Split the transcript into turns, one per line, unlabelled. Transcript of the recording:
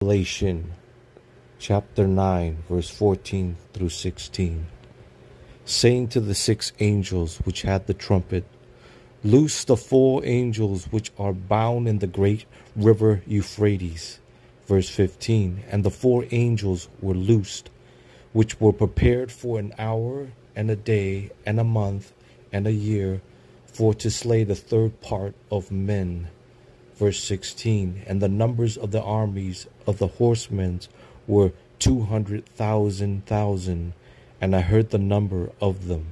Revelation chapter 9, verse 14 through 16, saying to the six angels which had the trumpet, Loose the four angels which are bound in the great river Euphrates. Verse 15, and the four angels were loosed, which were prepared for an hour and a day and a month and a year, for to slay the third part of men verse 16 and the numbers of the armies of the horsemen were two hundred thousand thousand and i heard the number of them